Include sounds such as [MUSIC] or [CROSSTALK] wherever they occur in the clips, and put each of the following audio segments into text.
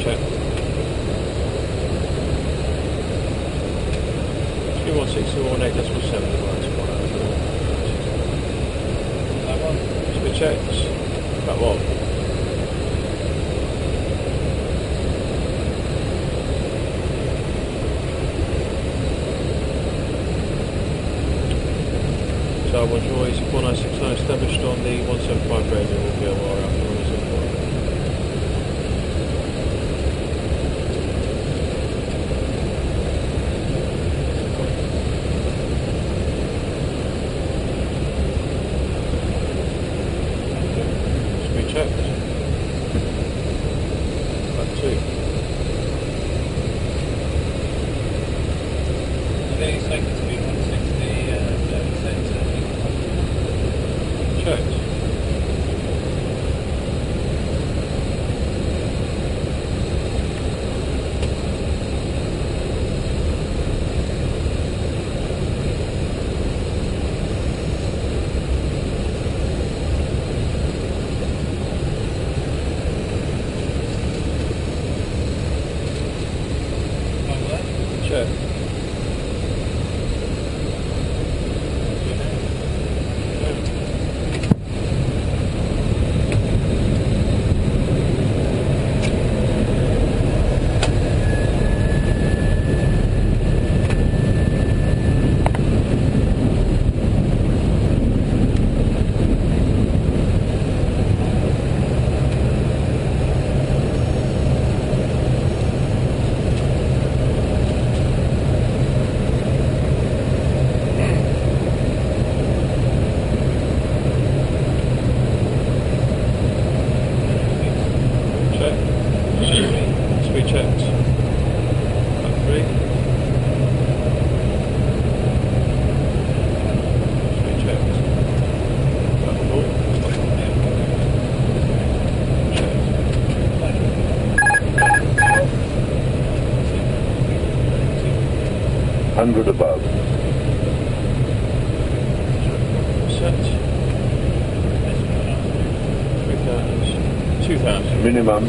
check. 3161 decimal 7 right, That one. Checks. About what? So one choice, 4969 established on the 175 radio will be a wire after uh, 100 above. Minimum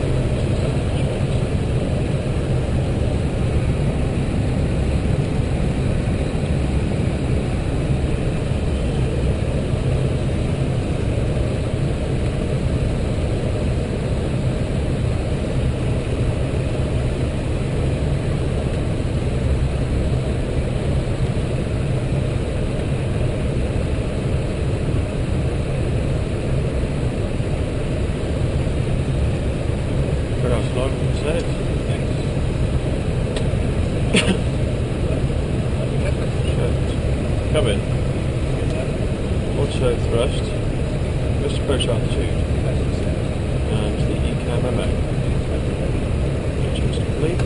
Thrust. Wrist approach altitude. And the ECAM MO. Engines complete.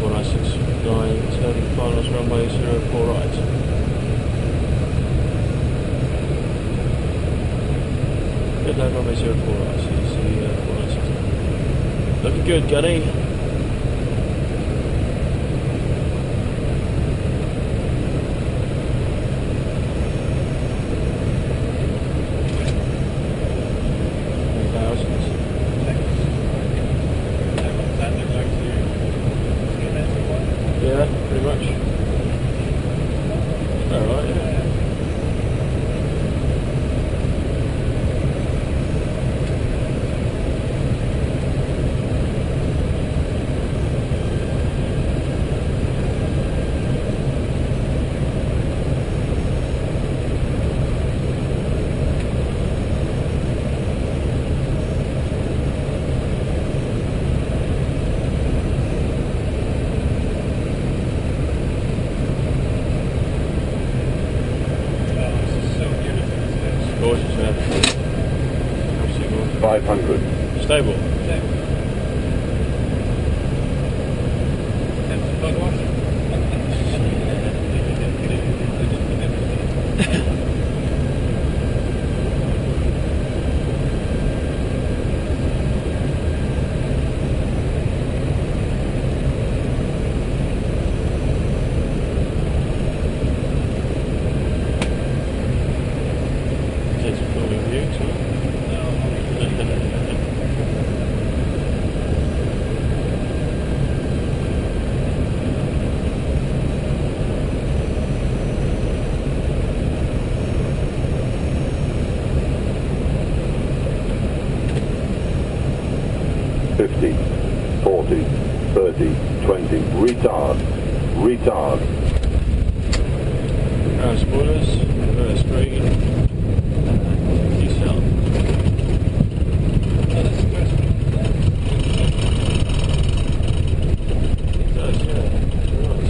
4969 turning finals runway 04 right. Good night, runway 04 right. CC uh, 4969. Looking good, Gunny. 500. Stable. 50, 40, 30, 20. Retard. Retard. Uh, spoilers, reverse decel. Oh, that's the first one. It does, yeah. You're right.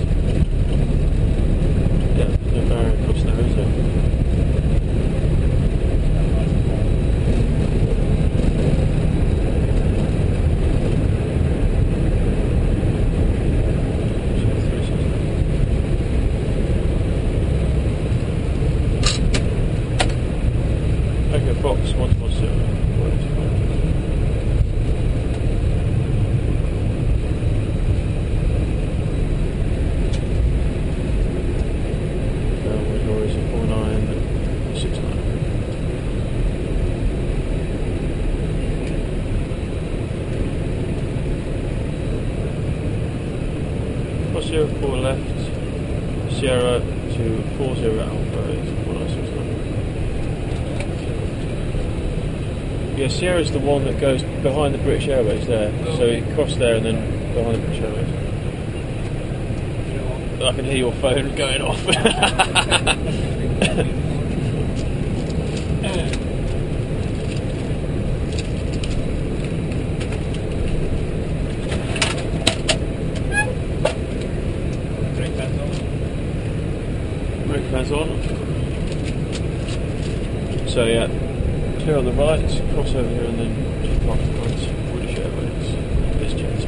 Yeah, there's no barrier across there, is there? Okay, box one four zero. Downward horizon four nine six nine. Four zero four left. Sierra to four zero alpha is six nine. Yeah, Sierra's the one that goes behind the British Airways there. So you cross there and then behind the British Airways. I can hear your phone going off. [LAUGHS] Drink that on. Brake fans on. So yeah, the cross over here and then just park behind British Airways. This jet's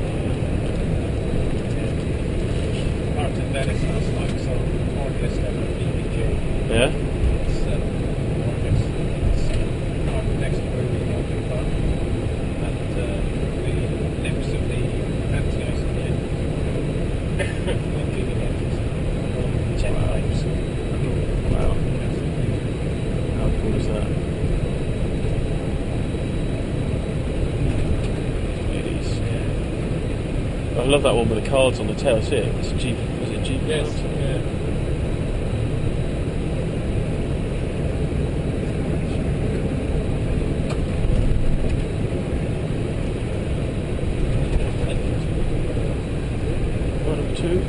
Martin Dennis sounds like some at BBJ. Yeah? It's organist. It's parked to where we normally park. And uh, the lips of the anti-ice [LAUGHS] kit. Looking at it. Jet pipes. Wow. How cool is that? It is. Yeah. I love that one with the cards on the tail. See it? It's Jeep. Is it Jeep? Yes. Yeah. One number two.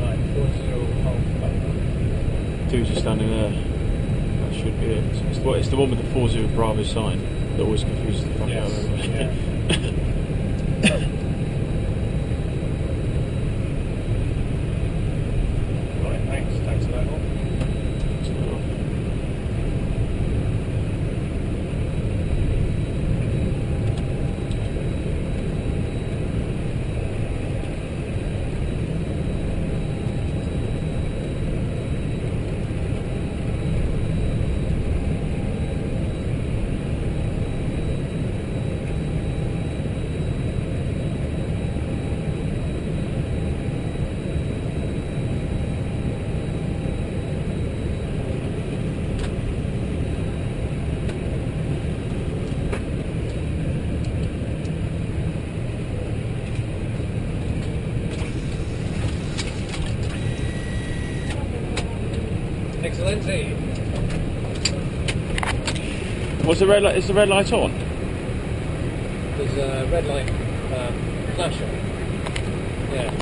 Right, four zero home. Two's just standing there. That should be it. It's the, it's the one with the 40 Bravo sign that always confuses the fuck out Yes, of everybody. [LAUGHS] Excellent. What's the red light? Is the red light on? There's a red light um, flash on. Yeah.